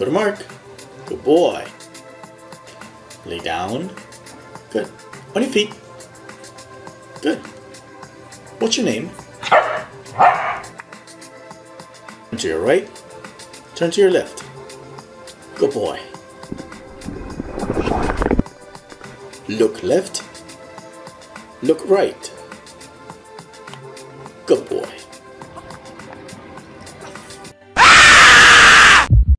Put a mark. Good boy. Lay down. Good. On your feet. Good. What's your name? Turn to your right. Turn to your left. Good boy. Look left. Look right. Good boy.